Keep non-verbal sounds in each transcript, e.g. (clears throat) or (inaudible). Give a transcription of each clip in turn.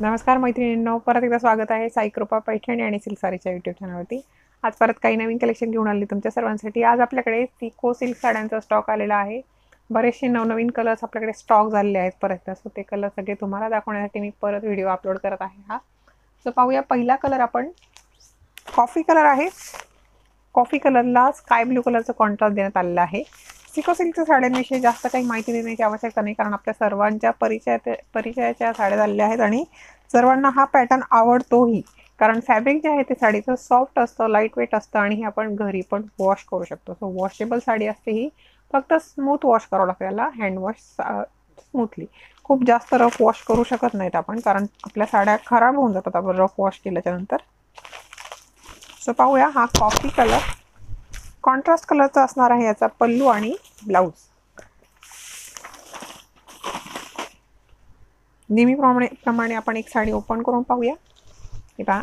नमस्कार मैत्रिणींनो परत एकदा स्वागत आहे साई कृपा पैठणी आणि सिल्क यूट्यूब चॅनलवरती आज परत काही नवीन कलेक्शन घेऊन आली तुमच्या सर्वांसाठी. आज आपल्याकडे सिको सिल्क साड्यांचा स्टॉक आलेला आहे. बरेचसे नवनवीन कलर्स आपल्याकडे स्टॉक झालेले आहेत परत. एकदा सो ते कलर सगळे तुम्हाला दाखवण्यासाठी मी परत व्हिडिओ अपलोड करत आहे हा. सो पाहूया पहिला कलर आपण. कॉफी कलर आहे. कॉफी कलरला स्काय ब्लू कलरचं कॉन्ट्रास्ट देण्यात आलेलं आहे. सिको सिल्कच्या साड्यांविषयी जास्त काही माहिती देण्याची आवश्यकता नाही कारण आपल्या सर्वांच्या परिचय परिचयाच्या साड्या झालेल्या आहेत आणि सर्वांना हा पॅटर्न आवडतोही. कारण फॅब्रिक जे आहे ते साडीचं सॉफ्ट असतं लाइट वेट असतं आणि हे आपण घरी पण वॉश करू शकतो. सो वॉशेबल साडी असते ही फक्त स्मूथ वॉश करावं लागतं याला हँड वॉश स्मूथली खूप जास्त रफ वॉश करू शकत नाहीत आपण कारण आपल्या साड्या खराब होऊन जातात आपण रफ वॉश केल्याच्यानंतर सो पाहूया हा कॉफी कलर कॉन्ट्रास्ट कलरचा असणार आहे याचा पल्लू आणि ब्लाऊज. नेहमीप्रमाणे प्रमाणे आपण एक साडी ओपन करून पाहूया. हे पहा.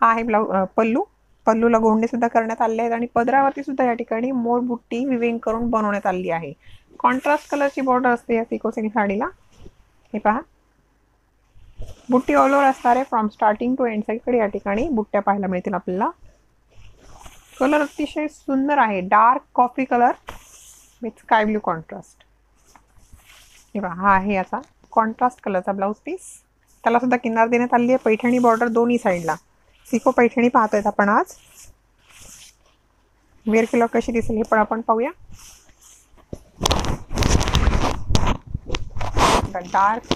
हा आहे ब्लाऊज पल्लू. पल्लूला गोंडे सुद्धा करण्यात आले आहेत आणि पदरावरती सुद्धा या ठिकाणी मोर बुट्टी विविंग करून बनवण्यात आली आहे. कॉन्ट्रास्ट कलरची बॉर्डर असते या सिकोसिंग साडीला. हे पहा. बुट्टी ऑल ओव्हर असणार आहे फ्रॉम स्टार्टिंग टू एंड साईडकडे या ठिकाणी बुट्ट्या पाहायला मिळतील आपल्याला. कलर अतिशय सुंदर आहे. Dark coffee colour with sky blue contrast. हे बघा हा आहे याचा कॉन्ट्रास्ट कलरचा ब्लाऊज पीस. त्याला सुद्धा किनार देण्यात आली आहे. पैठणी बॉर्डर दोन्ही साईडला. सिको पैठणी पाहतोय आपण आज. वेअर किलो कशी दिसेल हे पण आपण पाहूया. Dark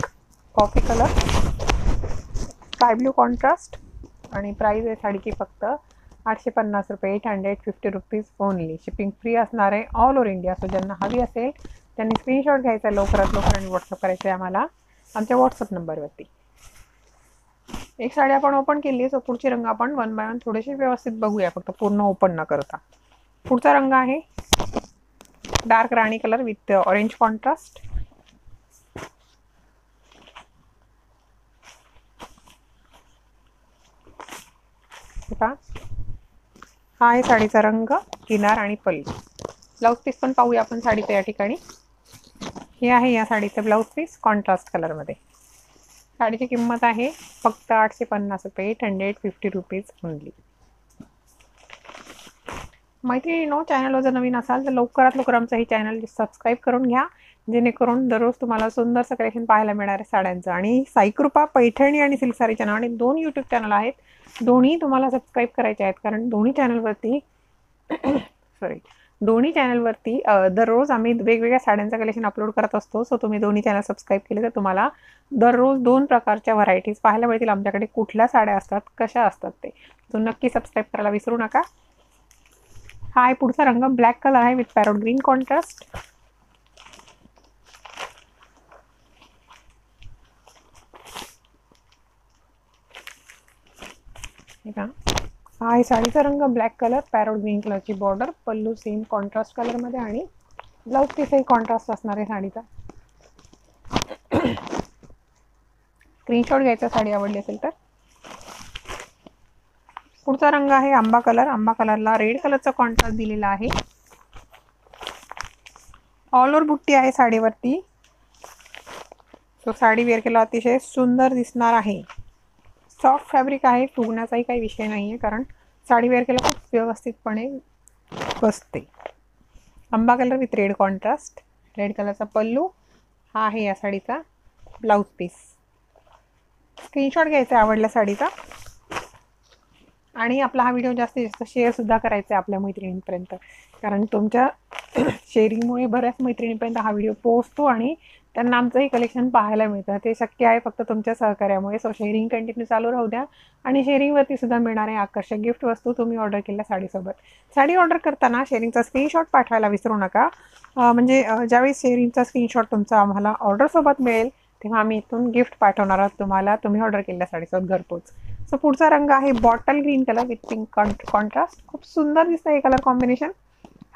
coffee colour. Sky blue contrast. आणि प्राईज आहे साडीची फक्त आठशे पन्नास रुपये eight hundred fifty rupees only shipping free असणार आहे ऑल ओव्हर इंडिया सो ज्यांना हवी असेल त्यांनी स्क्रीनशॉट घ्यायचा आहे लवकरात लवकर आणि व्हॉट्सअप करायचं आहे आम्हाला. आमच्या व्हॉट्सअप नंबरवरती एक साडी आपण ओपन केली आहे सो पुढची रंग आपण वन बाय वन थोडेसे व्यवस्थित बघूया. फक्त पूर्ण ओपन न करता. पुढचा रंग आहे डार्क राणी कलर विथ ऑरेंज कॉन्ट्रास्ट हा आहे साडीचा रंग किनार आणि पल्लू. ब्लाऊज पीस पण पाहूया आपण साडीचं या ठिकाणी. हे आहे या साडीचं ब्लाऊज पीस कॉन्ट्रास्ट कलरमध्ये साडीची किंमत आहे फक्त आठशे पन्नास रुपये eight hundred fifty rupees only मैत्रिणीनो चॅनलवर जर नवीन असाल तर लवकरात लवकर आमचं हे चॅनल सबस्क्राईब करून घ्या. जेणेकरून दररोज तुम्हाला सुंदरसं कलेक्शन पाहायला मिळणार आहे साड्यांचं. आणि साईकृपा पैठणी आणि सिल्क सारीच्या नावाने दोन यूट्यूब चॅनल आहेत. दोन्ही तुम्हाला सबस्क्राईब करायचे आहेत. कारण दोन्ही चॅनलवरती सॉरी (coughs) दोन्ही चॅनलवरती दररोज आम्ही वेगवेगळ्या साड्यांचं कलेक्शन अपलोड करत असतो. सो तुम्ही दोन्ही चॅनल सबस्क्राईब केले तर तुम्हाला दररोज दोन प्रकारच्या व्हरायटीज पाहायला मिळतील. आमच्याकडे कुठल्या साड्या असतात कशा असतात ते. सो नक्की सबस्क्राईब करायला विसरू नका. हा आहे पुढचा रंग. ब्लॅक कलर आहे विथ पॅरोट ग्रीन कॉन्ट्रास्ट हा आहे साडीचा रंग ब्लॅक कलर पॅरोट ग्रीन कलरची बॉर्डर पल्लू सेम कॉन्ट्रास्ट कलरमध्ये आणि ब्लाऊज पीसही कॉन्ट्रास्ट असणार आहे साडीचा. स्क्रीनशॉट घ्यायचा साडी आवडली असेल तर. पुढचा रंग आहे आंबा कलर आंबा कलरला रेड कलरचा कॉन्ट्रास्ट दिलेला आहे. ऑल ओव्हर बुट्टी आहे साडीवरती. सो साडी वेअर केला अतिशय सुंदर दिसणार आहे. सॉफ्ट फॅब्रिक आहे फुगण्याचाही काही विषय नाही आहे कारण साडी वेअर केला खूप व्यवस्थितपणे बसते. आंबा colour with red contrast red कलरचा पल्लू हा आहे या साडीचा ब्लाऊज पीस. स्क्रीनशॉट घ्यायचा आहे आवडल्या साडीचा. आणि आपला हा व्हिडिओ जास्तीत जास्त शेअरसुद्धा करायचा आहे आपल्या मैत्रिणींपर्यंत. कारण तुमच्या (clears throat) शेअरिंगमुळे बऱ्याच मैत्रिणींपर्यंत हा व्हिडिओ पोहोचतो आणि त्यांना आमचंही कलेक्शन पाहायला मिळतं. ते शक्य आहे फक्त तुमच्या सहकार्यामुळे. सो शेअरिंग कंटिन्यू चालू राहू द्या. आणि शेअरिंगवरती सुद्धा मिळणारे आकर्षक गिफ्ट वस्तू तुम्ही ऑर्डर केल्या साडीसोबत. साडी ऑर्डर करताना शेअरिंगचा स्क्रीनशॉट पाठवायला विसरू नका. म्हणजे ज्यावेळी शेअरिंगचा स्क्रीनशॉट तुमचा आम्हाला ऑर्डरसोबत मिळेल तेव्हा आम्ही इथून गिफ्ट पाठवणार आहोत तुम्हाला. तुम्ही ऑर्डर केलेल्या साडीसोबत घरपोच. सो पुढचा रंग आहे bottle green colour with pink contrast खूप सुंदर दिसतं हे कलर कॉम्बिनेशन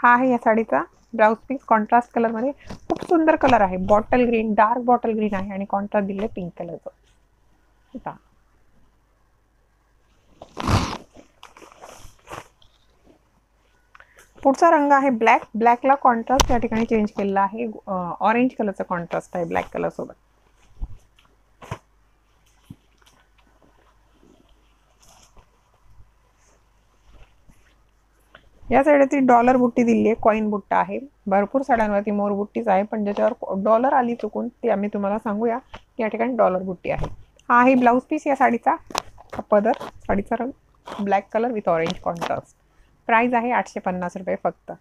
हा आहे या साडीचा. ब्राऊज पीस कॉन्ट्रास्ट कलरमध्ये खूप सुंदर कलर आहे. Bottle green dark bottle green आहे आणि कॉन्ट्रास्ट दिले पिंक कलरचं पुढचा रंग आहे ब्लॅक ब्लॅकला कॉन्ट्रास्ट या ठिकाणी चेंज केलेला आहे. ऑरेंज कलरचा कॉन्ट्रास्ट आहे ब्लॅक कलर या साईडची डॉलर बुट्टी दिली आहे कॉईन बुट्टा आहे. भरपूर साड्यांवरती मोर बुट्टीच आहे पण ज्याच्यावर डॉलर आली चुकून ते आम्ही तुम्हाला सांगूया की या ठिकाणी डॉलर बुट्टी आहे. हा आहे ब्लाऊज पीस या साडीचा पदर साडीचा रंग black colour with orange contrast price आहे आठशे पन्नास रुपये फक्त.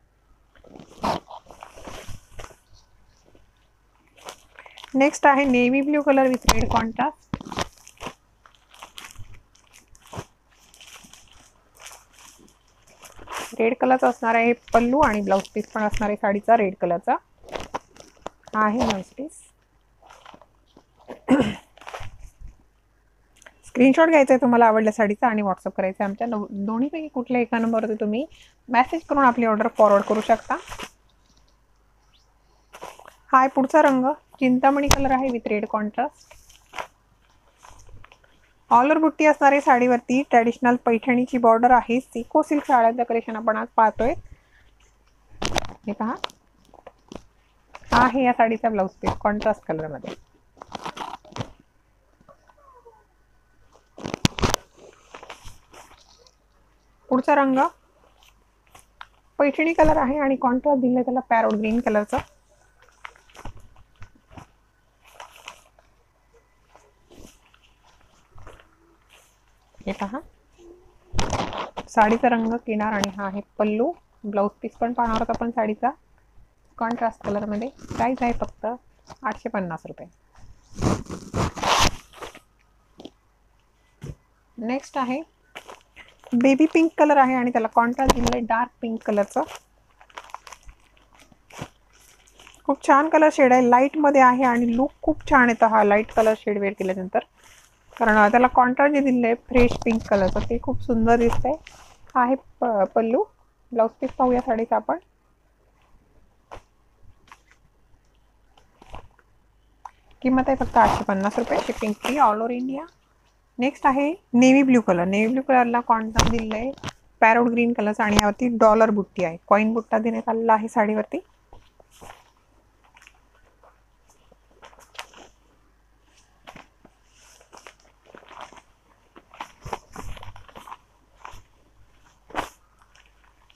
नेक्स्ट आहे navy blue colour with red contrast red कलरचा असणार आहे पल्लू आणि ब्लाऊज पीस पण असणार आहे साडीचा रेड कलरचा. हा आहे ब्लाऊज पीस. स्क्रीनशॉट घ्यायचा आहे तुम्हाला आवडल्या साडीचा आणि व्हॉट्सअप करायचा आहे आमच्या. दोन्हीपैकी कुठल्या एका नंबरवरती तुम्ही मेसेज करून आपली ऑर्डर फॉरवर्ड करू शकता. हा आहे पुढचा रंग चिंतामणी कलर आहे विथ रेड कॉन्ट्रास्ट ऑलर बुट्टी असणारी साडीवरती ट्रॅडिशनल पैठणीची बॉर्डर आहे. सिको सिल्क साड्यांचं कलेक्शन आपण आज पाहतोय. हे पहा. हा आहे या साडीचा ब्लाऊज पीस कॉन्ट्रास्ट कलरमध्ये पुढचा रंग. पैठणी कलर आहे आणि कॉन्ट्रास्ट दिले त्याला पॅरोड ग्रीन कलरचा हे पहा. साडीचा रंग किनार आणि हा आहे पल्लू. ब्लाऊज पीस पण पाहणार आहोत आपण साडीचा. कॉन्ट्रास्ट कलरमध्ये प्राईस आहे फक्त आठशे पन्नास रुपये. नेक्स्ट आहे. बेबी पिंक कलर आहे आणि त्याला कॉन्ट्रास्ट दिलेला आहे डार्क पिंक कलरचं खूप छान कलर शेड आहे. लाईटमध्ये आहे आणि लुक खूप छान येतं. हा लाइट कलर शेड वेअर केल्यानंतर. कारण त्याला कॉन्ट्रास्ट जे दिलं आहे फ्रेश पिंक कलरचं ते खूप सुंदर दिसतंय. हा आहे प पल्लू. ब्लाऊज पीस पाहूया साडीचा आपण. किंमत आहे फक्त आठशे पन्नास रुपये. Shipping free all over India next आहे navy blue colour navy blue कलरला contrast दिलेलं आहे पॅरोड ग्रीन कलरचा आणि यावरती डॉलर बुट्टी आहे. कॉईन बुट्टा देण्यात आलेला आहे साडीवरती.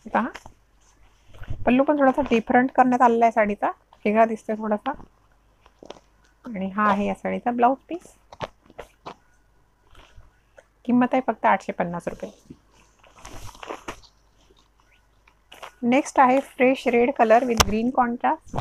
पहा पल्लू पण थोडासा डिफरंट करण्यात आलेला आहे साडीचा. वेगळा दिसतोय थोडासा. आणि हा आहे या साडीचा ब्लाऊज पीस किंमत आहे फक्त आठशे पन्नास रुपये. नेक्स्ट आहे fresh red colour with green contrast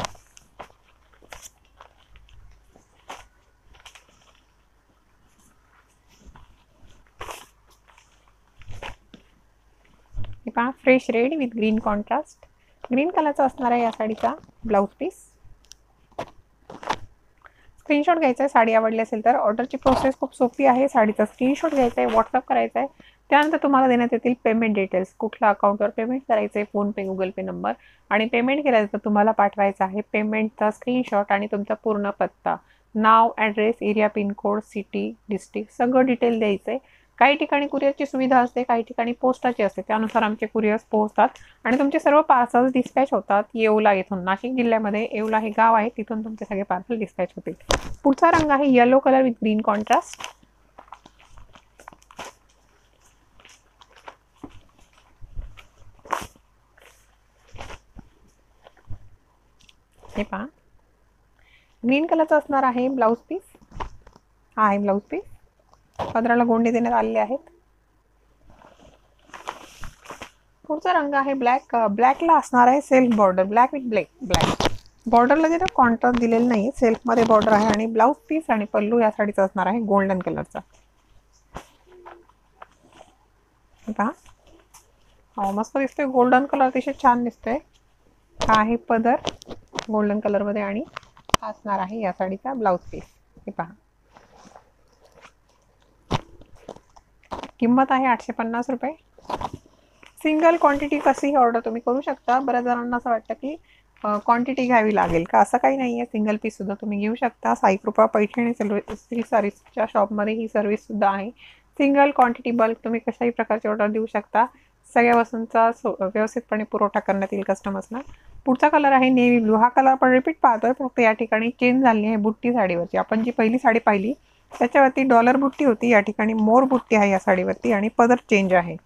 हे पहा fresh red with green contrast green कलरचा असणार आहे या साडीचा ब्लाऊज पीस स्क्रीनशॉट घ्यायचा आहे साडी आवडली असेल तर. ऑर्डरची प्रोसेस खूप सोपी आहे साडीचा स्क्रीनशॉट घ्यायचा आहे व्हॉट्सअप करायचा आहे त्यानंतर तुम्हाला देण्यात येतील पेमेंट डिटेल्स कुठल्या अकाउंटवर पेमेंट करायचं आहे फोनपे गुगल पे नंबर आणि पेमेंट केल्यानंतर तुम्हाला पाठवायचं आहे पेमेंटचा स्क्रीनशॉट आणि तुमचा पूर्ण पत्ता. नाव address area pincode city district सगळं डिटेल द्यायचं आहे काही ठिकाणी कुरिअरची सुविधा असते काही ठिकाणी पोस्टाची असते. त्यानुसार आमचे कुरिअर्स पोहोचतात आणि तुमचे सर्व पार्सल डिस्पॅच होतात येवला येथून. नाशिक जिल्ह्यामध्ये येवला हे गाव आहे तिथून तुमचे सगळे पार्सल डिस्पॅच होतील. पुढचा रंग आहे yellow colour with green contrast हे पहा. ग्रीन कलरचा असणार आहे ब्लाऊज पीस हा आहे ब्लाऊज पीस पदराला गोंडे देण्यात आलेले आहेत. पुढचा रंग आहे ब्लॅक ब्लॅकला असणार आहे self border black with black black बॉर्डरला जे कॉन्ट्रास्ट दिलेलं नाही सेल्फमध्ये बॉर्डर आहे आणि ब्लाऊज पीस आणि पल्लू या साडीचा असणार आहे गोल्डन कलरचा पहा. हो मस्त दिसतोय गोल्डन कलर अतिशय छान दिसतोय. हा आहे पदर. गोल्डन कलरमध्ये आणि हा असणार आहे या साडीचा ब्लाऊज पीस हे पहा. किंमत आहे आठशे पन्नास रुपये. सिंगल क्वांटिटी कशीही ऑर्डर तुम्ही करू शकता. बऱ्याच जणांना असं वाटतं की क्वांटिटी घ्यावी लागेल का? असं काही नाही आहे सिंगल पीससुद्धा तुम्ही घेऊ शकता. साईकृपा पैठणी सिल्क सारीजच्या शॉपमध्ये ही सर्विससुद्धा आहे. सिंगल क्वांटिटी बल्क तुम्ही कशाही प्रकारची ऑर्डर देऊ शकता. सगळ्या वस्तूंचा सो व्यवस्थितपणे पुरवठा करण्यात येईल कस्टमर्सना पुढचा कलर आहे नेव्ही ब्लू हा कलर आपण रिपीट पाहतोय. फक्त या ठिकाणी चेंज झाली आहे बुट्टी साडीवरची. आपण जी पहिली साडी पाहिली त्याच्यावरती डॉलर बुट्टी होती या ठिकाणी मोर बुट्टी आहे या साडीवरती आणि पदर चेंज आहे.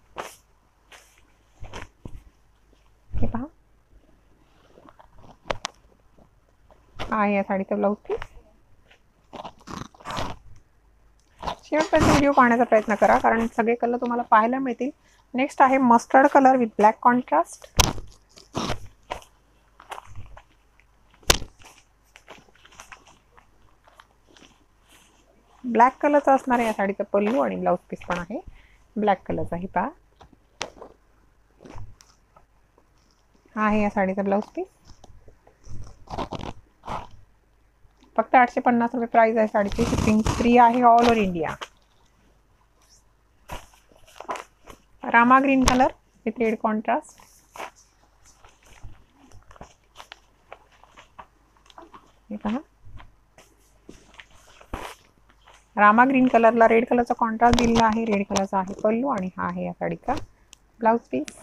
या साडीचा ब्लाऊज पीस शेवटपर्यंत व्हिडिओ पाहण्याचा प्रयत्न करा कारण सगळे कलर तुम्हाला पाहायला मिळतील. नेक्स्ट आहे mustard colour with black contrast black कलरचा असणार आहे या साडीचा पल्लू आणि ब्लाऊज पीस पण आहे. ब्लॅक कलरचा हे पहा. हा आहे या साडीचा ब्लाऊज पीस. फक्त आठशे पन्नास रुपये प्राइस आहे साडीची. शिपिंग फ्री आहे all over India Rama green colour with red contrast हे पहा. रामा ग्रीन कलरला रेड कलरचा कॉन्ट्रास्ट दिलेला आहे. रेड कलरचा आहे पल्लू आणि हा आहे या साडीचा ब्लाऊज पीस.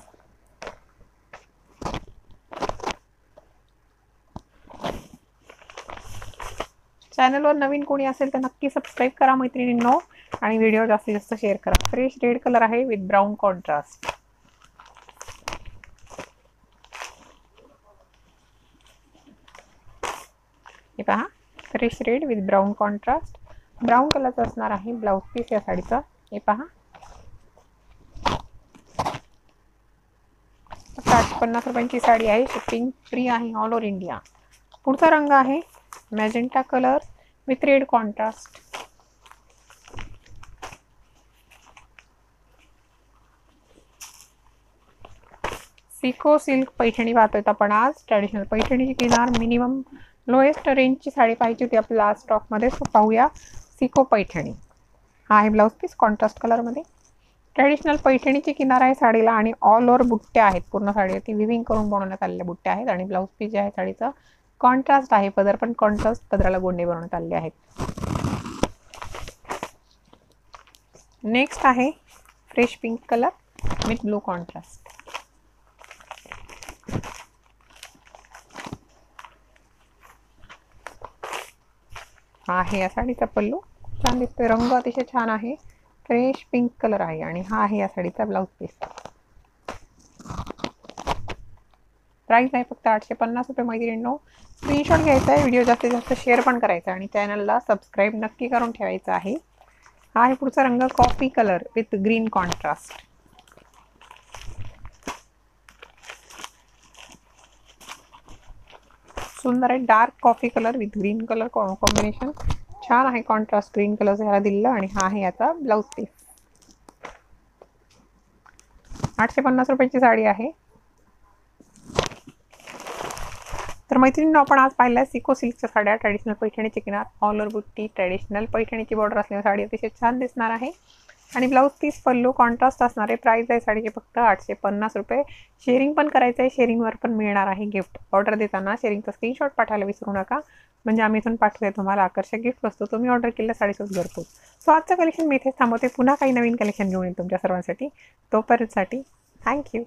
चॅनलवर नवीन कोणी असेल तर नक्की सबस्क्राईब करा मैत्रिणींनो आणि व्हिडिओ जास्तीत जास्त शेअर करा. फ्रेश रेड कलर आहे विथ ब्राऊन कॉन्ट्रास्ट हे पहा. Fresh red with brown contrast brown कलरचा असणार आहे ब्लाऊज पीस या साडीचा. हे पहा. साठ पन्नास रुपयांची साडी आहे शिपिंग फ्री आहे ऑल ओव्हर इंडिया पुढचा रंग आहे magenta colour with red contrast सिको silk Paithani पाहतोय आपण आज. ट्रॅडिशनल पैठणीची किनार मिनिमम लोएस्ट रेंजची साडी पाहिजे होती आपल्या स्टॉकमध्ये सो पाहूया. पिको पैठणी. हा आहे ब्लाऊज पीस कॉन्ट्रास्ट कलरमध्ये ट्रॅडिशनल पैठणीची किनार आहे साडीला आणि ऑल ओव्हर बुट्ट्या आहेत. पूर्ण साडीवरती विविंग करून बनवण्यात आलेल्या बुट्ट्या आहेत आणि ब्लाऊज पीस जे आहे साडीचं कॉन्ट्रास्ट आहे. पदर पण कॉन्ट्रास्ट पदराला गोंडे बनवण्यात आलेले आहेत. नेक्स्ट आहे fresh pink colour with blue contrast हा आहे या साडीचा पल्लू. छान दिसतोय. रंग अतिशय छान आहे. फ्रेश पिंक कलर आहे आणि हा आहे या साडीचा ब्लाऊज पीस प्राईस आहे फक्त आठशे पन्नास रुपये मैत्रिणींनो. स्क्रीनशॉट घ्यायचा आहे. व्हिडिओ जास्तीत जास्त शेअर पण करायचा आहे आणि चॅनलला सबस्क्राईब नक्की करून ठेवायचा आहे. हा आहे पुढचा रंग coffee colour with green contrast सुंदर आहे. Dark coffee colour with green colour combination छान आहे कॉन्ट्रास्ट ग्रीन कलर ह्याला दिलं आणि हा आहे याचा ब्लाऊज पीस आठशे पन्नास रुपयाची साडी आहे. तर मैत्रिणींना आपण आज पाहिल्या सिको सिल्कच्या साड्या. ट्रॅडिशनल पैठणीची किनार ऑल ओव्हर बुट्टी ट्रॅडिशनल पैठणीची बॉर्डर असलेली साडी अतिशय छान दिसणार आहे. आणि ब्लाऊज पीस पल्लू कॉन्ट्रास्ट असणारे प्राईज प्राईस आहे साडीचे फक्त आठशे पन्नास रुपये. शेअरिंग पण करायचं आहे शेअरिंगवर पण मिळणार आहे गिफ्ट ऑर्डर देताना शेअरिंगचा स्क्रीनशॉट पाठवायला विसरू नका. म्हणजे आम्ही इथून पाठवूया तुम्हाला. आकर्षक गिफ्ट वस्तू. तुम्ही ऑर्डर केल्या साडीसोबत घरपोच सो आजचं कलेक्शन मी इथेच थांबवते. पुन्हा काही नवीन कलेक्शन घेऊन येईल तुमच्या सर्वांसाठी. तोपर्यंतसाठी थँक्यू